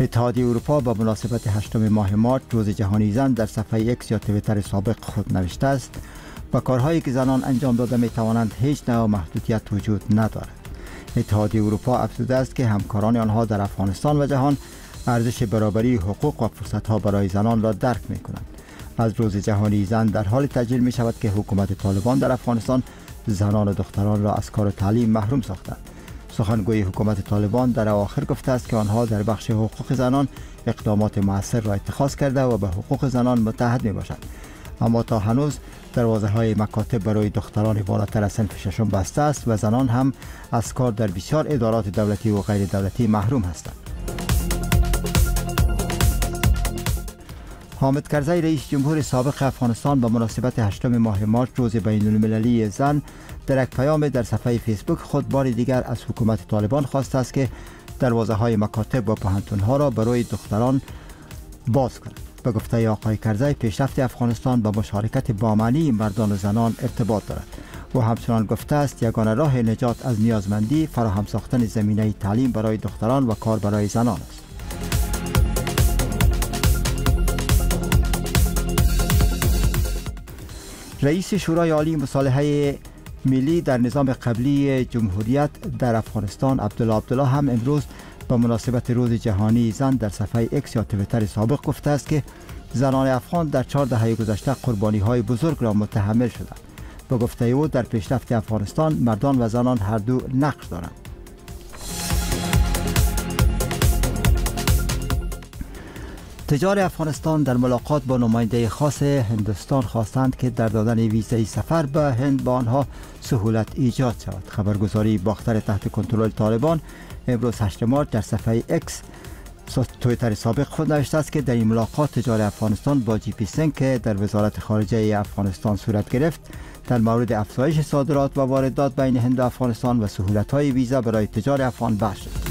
اتحادیه اروپا به مناسبت هشتم ماه مارچ روز جهانی زن در صفحه ایکس یا تویتر سابق خود نوشته است. در کارهایی که زنان انجام داده می توانند هیچ نوع محدودیت وجود ندارد. اتحادیه اروپا افزوده است که همکاران آنها در افغانستان و جهان ارزش برابری حقوق و فرصتها برای زنان را درک می کنند از روز جهانی زن در حالی تجلیل می شود که حکومت طالبان در افغانستان زنان و دختران را از کار و تعلیم محروم ساختند. سخنگوی حکومت طالبان در آخر گفته است که آنها در بخش حقوق زنان اقدامات موثر را اتخاذ کرده و به حقوق زنان متحد می باشند اما تا هنوز دروازه های مکاتب برای دختران بالاتر از صنف ششم بسته است و زنان هم از کار در بسیار ادارات دولتی و غیر دولتی محروم هستند. حامد کرزی رئیس جمهور سابق افغانستان به مناسبت هشتم ماه مارچ روز بین المللی زن در یک پیام در صفحه فیسبوک خود بار دیگر از حکومت طالبان خواسته است که دروازه های مکاتب و پهنتون ها را برای دختران باز کند. به گفته آقای کرزی پیشرفت افغانستان با مشارکت بامعنی مردان و زنان ارتباط دارد. و همچنان گفته است یگانه راه نجات از نیازمندی فراهم ساختن زمینه تعلیم برای دختران و کار برای زنان است. رئیس شورای عالی مصالحه ملی در نظام قبلی جمهوریت در افغانستان عبدالله عبدالله هم امروز به مناسبت روز جهانی زن در صفحه اکس یا تویتر سابق گفته است که زنان افغان در چهار دهه گذشته قربانی های بزرگ را متحمل شدند. به گفته او در پیشرفت افغانستان مردان و زنان هر دو نقش دارند. تجار افغانستان در ملاقات با نماینده خاص هندوستان خواستند که در دادن ویزای سفر به هند با آنها سهولت ایجاد شود. خبرگزاری باختر تحت کنترل طالبان امروز 8 مارچ در صفحه ایکس تویتر سابق خود نوشته است که در این ملاقات تجار افغانستان با جی پی سینگ که در وزارت خارجه افغانستان صورت گرفت در مورد افزایش صادرات و واردات بین هند و افغانستان و سهولت های ویزا برای تجار افغان بحث شد.